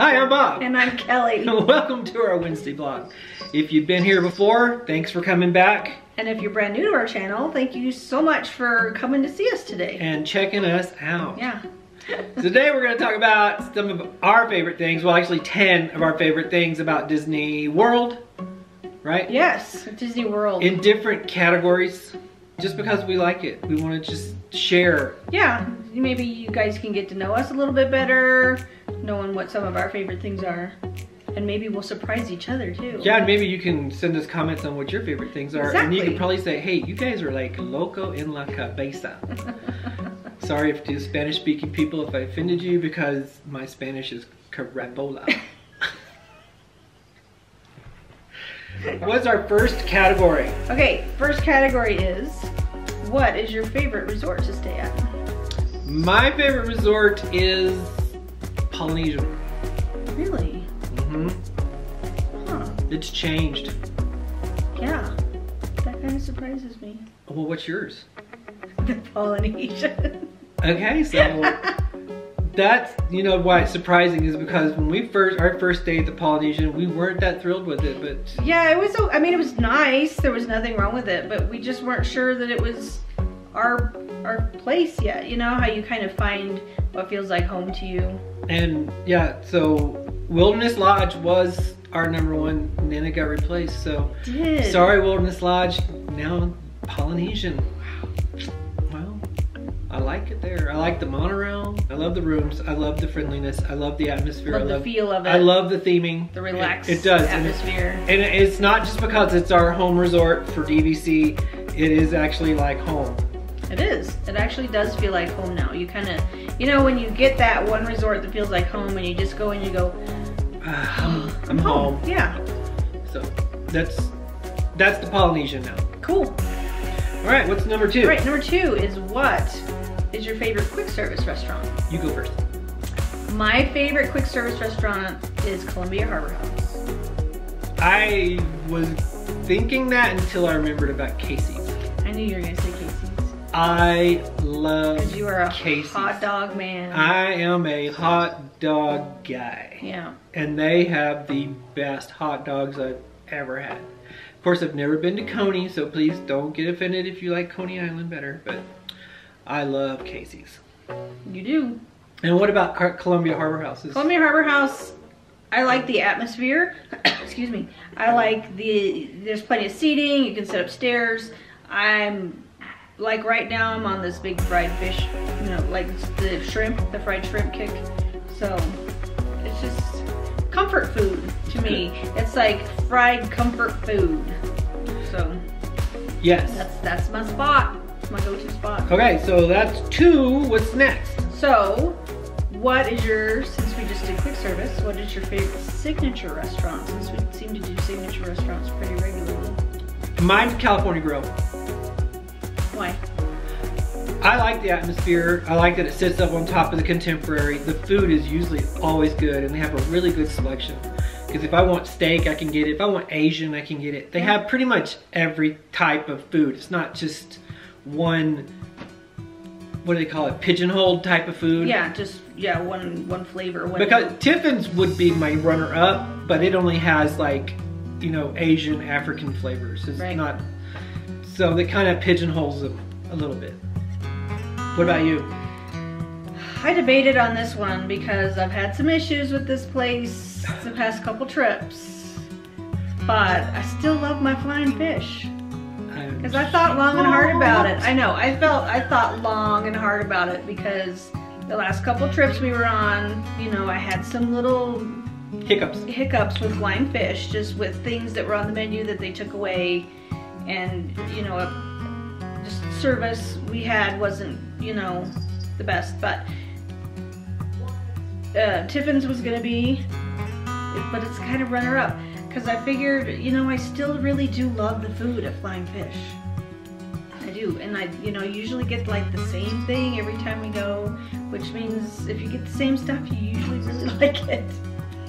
Hi, I'm Bob. And I'm Kelly. Welcome to our Wednesday vlog. If you've been here before, thanks for coming back And if you're brand new to our channel, thank you so much for coming to see us today. and checking us out. Yeah. Today we're going to talk about some of our favorite things, well actually 10 of our favorite things about Disney World, right? Yes, Disney World. In different categories, just because we like it. We want to just share. yeah, maybe you guys can get to know us a little bit better, knowing what some of our favorite things are. And maybe we'll surprise each other too. Yeah, and maybe you can send us comments on what your favorite things are. And you can probably say, hey, you guys are like loco en la cabeza. Sorry if to Spanish speaking people if I offended you because my Spanish is carabola. What's our first category? Okay, first category is what is your favorite resort to stay at? My favorite resort is Polynesia. Really? hmm Huh. It's changed. Yeah. That kind of surprises me. Well, what's yours? The Polynesian. Okay, so that's you know why it's surprising is because when we first our first day at the Polynesian, we weren't that thrilled with it, but Yeah, it was. I mean, it was nice. There was nothing wrong with it, but we just weren't sure that it was our our place yet. You know how you kind of find what feels like home to you. and yeah, so Wilderness Lodge was our number one, and then it got replaced. So Did sorry, Wilderness Lodge. Now Polynesian. Wow. Well, I like it there. I like the monorail. I love the rooms. I love the friendliness. I love the atmosphere. Love I love the feel of it. I love the theming. the relaxed It, it does. and it- atmosphere. And it's not just because it's our home resort for DVC, it is actually like home. It is. It actually does feel like home now. You kind of, you know, when you get that one resort that feels like home, and you just go and you go, ah, I'm, I'm home. Yeah, So that's that's the Polynesian now. cool. All right, what's number two? All right, number two is what is your favorite quick service restaurant? You go first. My favorite quick service restaurant is Columbia Harbor House. I was thinking that until I remembered about Casey's. I knew you were gonna say Casey's. I love Because you are a Casey's. hot dog man. I am a hot dog guy. yeah. and they have the best hot dogs I've ever had. Of course, I've never been to Coney, so please don't get offended if you like Coney Island better, but I love Casey's. You do. And what about Columbia Harbor Houses? Columbia Harbor House, I like the atmosphere. Excuse me. I like the, there's plenty of seating. You can sit upstairs. I'm, like right now, I'm on this big fried fish, you know, like the shrimp, the fried shrimp kick. So, it's just comfort food to me. It's like fried comfort food. So, Yes. that's, that's my spot. It's my go-to spot. Okay, so that's two. What's next? So, what is your, since we just did quick service, what is your favorite signature restaurant? Since we seem to do signature restaurants pretty regularly. Mine's California Grill. Why? I like the atmosphere. I like that it sits up on top of the contemporary. The food is usually always good, and they have a really good selection. Because if I want steak, I can get it. If I want Asian, I can get it. They have pretty much every type of food. It's not just one, what do they call it, pigeonholed type of food. Yeah, just, yeah, one one flavor. One, Because Tiffins would be my runner-up, but it only has like, you know, Asian, African flavors. It's Right. not, so that kind of pigeonholes them a little bit. What about you? I debated on this one because I've had some issues with this place the past couple trips. But I still love my flying fish. Because I thought long and hard about it. I know. I felt I thought long and hard about it because the last couple trips we were on, you know, I had some little Hiccups. hiccups with flying fish, just with things that were on the menu that they took away, and you know, just service we had wasn't, you know, the best. But uh, Tiffins was gonna be, but it's kind of runner up because I figured, you know, I still really do love the food at Flying Fish. I do, and I, you know, usually get like the same thing every time we go, which means if you get the same stuff, you usually really like it.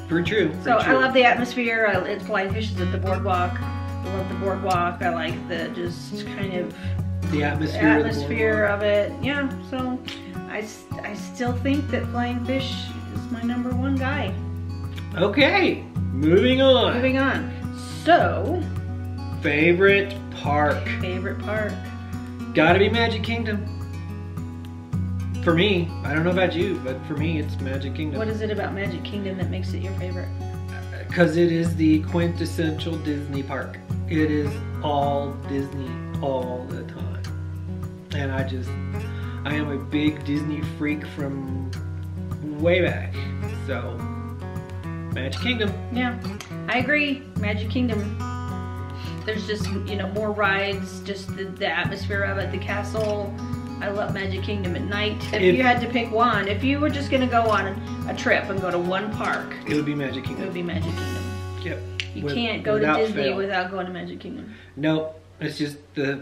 Very true. So I love the atmosphere. I, it's flying fishes at the boardwalk. I love the boardwalk. I like the just kind of the atmosphere. of the atmosphere of it. Yeah. So I, I still think that flying fish is my number one guy. Okay, moving on. Moving on. So, Favorite park. favorite park. Gotta be Magic Kingdom. For me, I don't know about you, but for me, it's Magic Kingdom. What is it about Magic Kingdom that makes it your favorite? Uh, because it is the quintessential Disney park. It is all Disney all the time. And I just, I am a big Disney freak from way back. So, Magic Kingdom. Yeah, I agree. Magic Kingdom. There's just, you know, more rides, just the, the atmosphere of it, the castle. I love Magic Kingdom at night. If, If- you had to pick one, if you were just gonna go on a trip and go to one park, It would be Magic Kingdom. it would be Magic Kingdom. Yep. You With- can't go to Disney fail. without going to Magic Kingdom. Nope. It's just the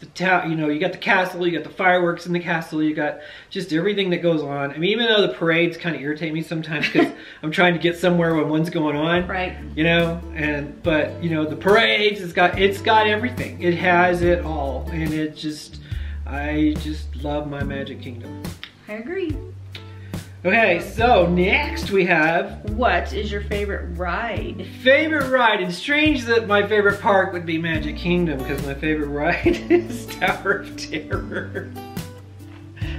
the town. You know, you got the castle, you got the fireworks in the castle, you got just everything that goes on. I mean, even though the parades kind of irritate me sometimes because I'm trying to get somewhere when one's going on. Right. You know, and but you know the parades. It's got it's got everything. It has it all, and it just I just love my Magic Kingdom. I agree. Okay, so next we have What is your favorite ride? Favorite ride, and strange that my favorite park would be Magic Kingdom because my favorite ride is Tower of Terror.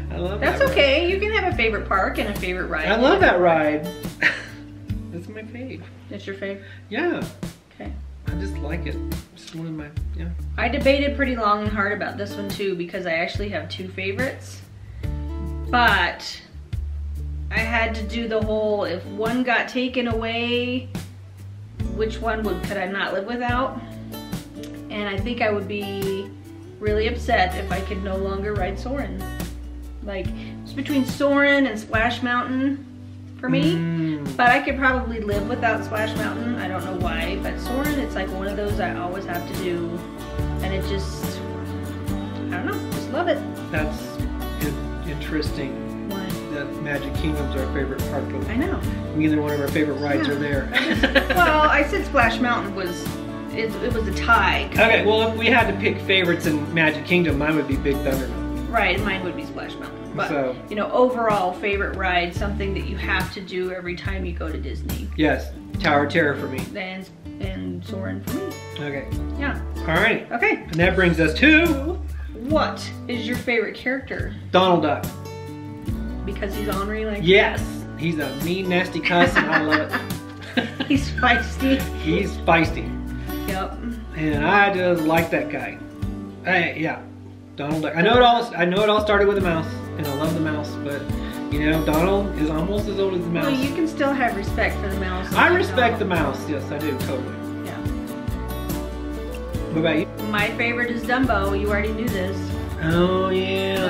I love that. That's that okay. You can have a favorite park and a favorite ride. I love that ride. That's my fave. That's your favorite. Yeah, Okay. I just like it. It's one of my yeah. I debated pretty long and hard about this one too because I actually have two favorites. But had to do the whole if one got taken away, which one would could I not live without? And I think I would be really upset if I could no longer ride Soarin'. Like it's between Soarin' and Splash Mountain for me. Mm, But I could probably live without Splash Mountain. I don't know why, but Soarin', it's like one of those I always have to do, and it just, I don't know, just love it. that's in- interesting. That Magic Kingdom's our favorite park. I know. neither one of our favorite rides Yeah. are there. Well, I said Splash Mountain was, it, it was a tie. okay, well if we had to pick favorites in Magic Kingdom, mine would be Big Thunder Mountain. Right, mine would be Splash Mountain. But So- you know, overall favorite ride, something that you have to do every time you go to Disney. Yes, Tower of Terror for me. And and Soarin' for me. Okay, Yeah. alright. Okay. And that brings us to What is your favorite character? Donald Duck. Because he's ornery like Yes, he's a mean, nasty cuss, and I love it. He's feisty. he's feisty, Yep. and I just like that guy. Hey, yeah, Donald Duck. I know it all. I know it all started with a mouse, and I love the mouse, but you know, Donald is almost as old as the mouse. Well, you can still have respect for the mouse. I respect the mouse. Yes, I do totally. Yeah. What about you? My favorite is Dumbo. You already knew this. Oh yeah,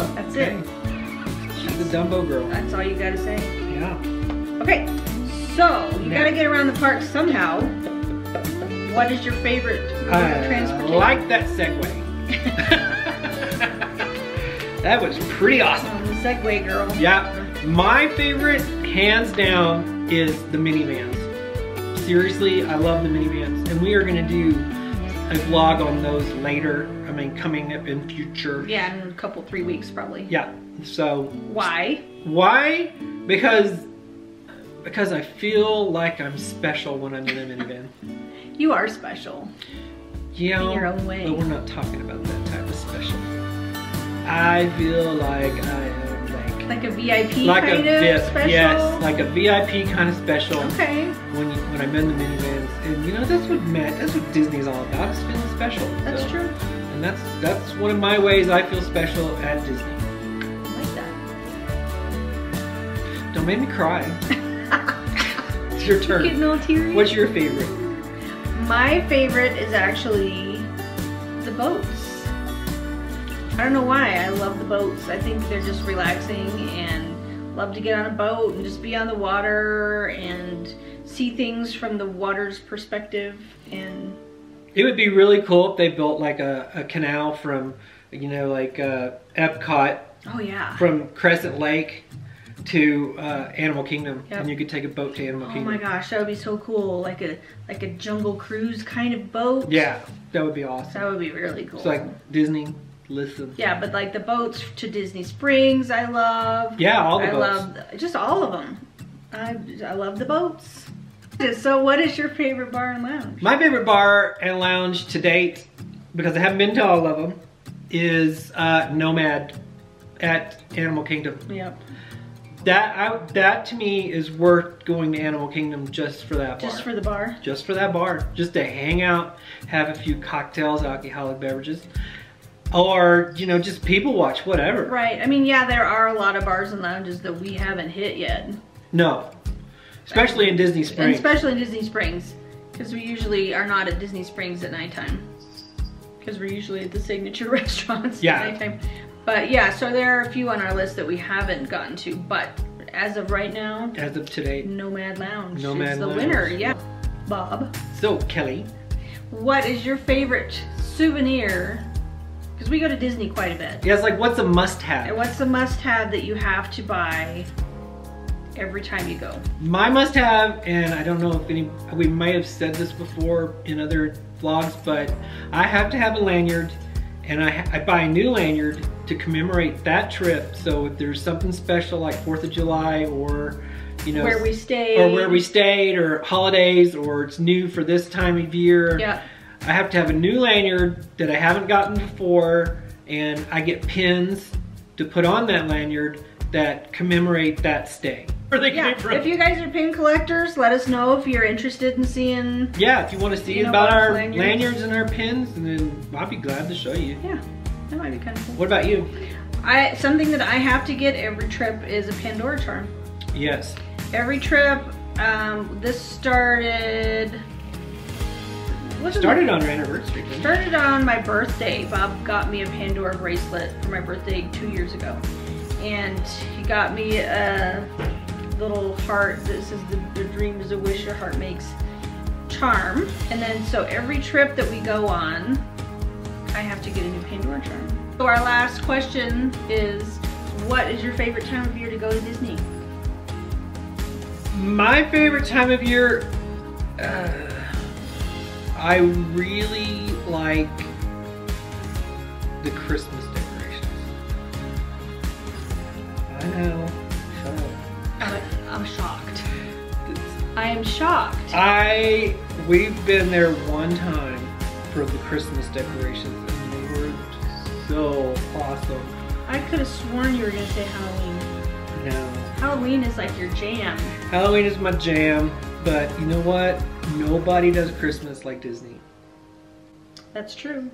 Dumbo. That's okay. She's a Dumbo girl. That's all you gotta say. Yeah. Okay, so you Now- gotta get around the park somehow. What is your favorite mode of I transportation? like that segue. that was pretty awesome. Um, the Segway girl. Yeah, my favorite, hands down, is the Minnie Vans. Seriously, I love the Minnie Vans, and we are gonna do a vlog on those later. I mean, coming up in future. Yeah, in a couple, three weeks probably. Yeah. So Why? why? Because because I feel like I'm special when I'm in a Minnie Van. You are special. Yeah, In your own way. but we're not talking about that type of special. I feel like I am like Like a VIP like a kind of VIP, special? yes, like a VIP kind of special. Okay, When you, when I'm in the Minnie Vans, and you know that's what Matt, that's what Disney's all about. Is feeling special. that's So- true. And that's that's one of my ways I feel special at Disney. I like that. Don't make me cry. it's your Getting turn. all teary. What's your favorite? My favorite is actually the boats. I don't know why. I love the boats. I think they're just relaxing and love to get on a boat and just be on the water and see things from the water's perspective and It would be really cool if they built like a, a canal from, you know, like uh, Epcot oh yeah. from Crescent Lake to uh, Animal Kingdom, Yep. and you could take a boat to Animal Oh Kingdom. Oh my gosh, that would be so cool. Like a like a jungle cruise kind of boat. Yeah, that would be awesome. That would be really cool. It's like Disney. Listen. yeah, but like the boats to Disney Springs, I love. Yeah, all the I boats. love just all of them. I I love the boats. So, what is your favorite bar and lounge? My favorite bar and lounge to date, because I haven't been to all of them, is uh, Nomad at Animal Kingdom. Yep. That I, that to me is worth going to Animal Kingdom just for that bar. Just for the bar. just for that bar, just to hang out, have a few cocktails, alcoholic beverages, or you know just people watch, whatever. Right. I mean, yeah, there are a lot of bars and lounges that we haven't hit yet, No, especially in Disney and Springs. especially in Disney Springs, because we usually are not at Disney Springs at nighttime, because we're usually at the signature restaurants Yeah. at nighttime. But yeah, so there are a few on our list that we haven't gotten to, but as of right now, As of today. Nomad Lounge Nomad is the Lounge. winner. Yeah. Bob, So Kelly, what is your favorite souvenir? Because we go to Disney quite a bit. yeah, it's like what's a must-have? what's a must-have that you have to buy every time you go? My must-have, and I don't know if any, we might have said this before in other vlogs, but I have to have a lanyard, and I, I buy a new lanyard to commemorate that trip. So if there's something special like Fourth of July or you know Where we stayed. or where we stayed or holidays or it's new for this time of year. Yeah. I have to have a new lanyard that I haven't gotten before and I get pins to put on that lanyard that commemorate that stay. Where they Yeah, came from. if you guys are pin collectors, let us know if you're interested in seeing. yeah, if you want to see You know about our lanyards? lanyards and our pins, and then I'll be glad to show you. Yeah, that might be kind of cool. What about you? I something that I have to get every trip is a Pandora charm. Yes. Every trip. Um, this started. What's it- Started on our anniversary. Started on my birthday. Bob got me a Pandora bracelet for my birthday two years ago. And he got me a little heart that says the, the dream is a wish your heart makes charm. And then so every trip that we go on, I have to get a new Pandora charm. So our last question is what is your favorite time of year to go to Disney? My favorite time of year, uh, I really like the Christmas decorations. I know. Shut up. I'm, I'm shocked. I am shocked. I we've been there one time for the Christmas decorations, and they were so awesome. I could have sworn you were gonna say Halloween. No, Halloween is like your jam. Halloween is my jam, but you know what? Nobody does Christmas like Disney. That's true.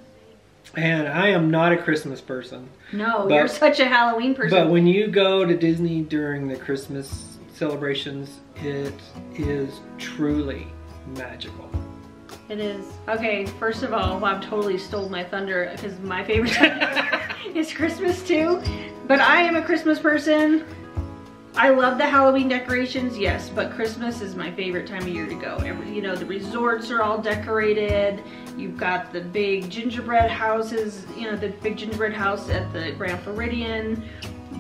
And I am not a Christmas person. No, But- you're such a Halloween person. But when you go to Disney during the Christmas celebrations, it is truly magical. it is. Okay, first of all, Bob totally stole my thunder because my favorite time is Christmas too. But I am a Christmas person. I love the Halloween decorations, yes, but Christmas is my favorite time of year to go. Every, you know, the resorts are all decorated. You've got the big gingerbread houses, you know, the big gingerbread house at the Grand Floridian.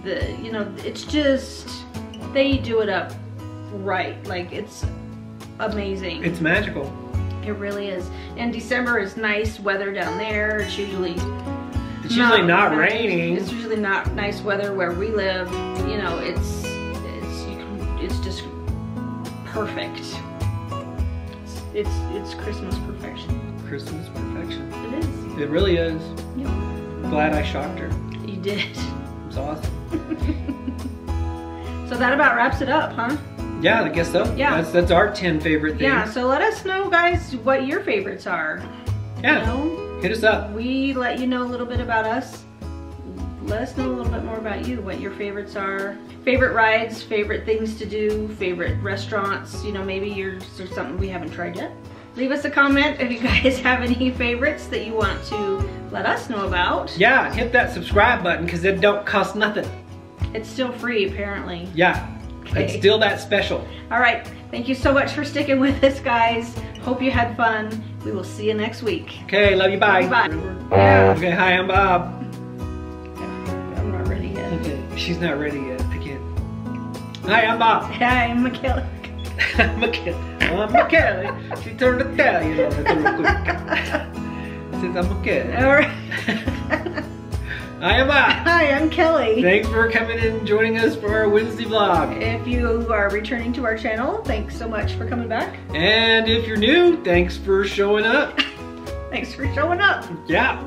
The, you know, it's just, they do it up right. Like, it's amazing. It's magical. It really is. And December is nice weather down there. It's usually It's usually not raining. It's usually not nice weather where we live. You know, it's it's you can, it's just perfect. It's, it's it's Christmas perfection. Christmas perfection. It is. It really is. Yeah. Glad I shocked her. You did. It's awesome. So that about wraps it up, huh? Yeah, I guess so. Yeah. That's that's our 10 favorite things. Yeah. So let us know, guys, what your favorites are. Yeah. You know, Hit us up. we let you know a little bit about us. Let us know a little bit more about you, what your favorites are. Favorite rides, favorite things to do, favorite restaurants. You know, maybe yours there's something we haven't tried yet. Leave us a comment if you guys have any favorites that you want to let us know about. Yeah, hit that subscribe button because it don't cost nothing. It's still free, apparently. Yeah. Okay. It's still that special. All right. Thank you so much for sticking with us, guys. Hope you had fun. We will see you next week. Okay, love you. Bye. Bye. Yeah. Okay, hi, I'm Bob. She's not ready yet. I can't. Hi, I'm Bob. Hi, I'm Michaela. McKelly. Oh, I'm McKelly. She turned Italian on us real quick. Since I'm McKelly. All right. Hi, I'm I. Hi, I'm Kelly. Thanks for coming and joining us for our Wednesday vlog. If you are returning to our channel, thanks so much for coming back. And if you're new, thanks for showing up. Thanks for showing up. Yeah.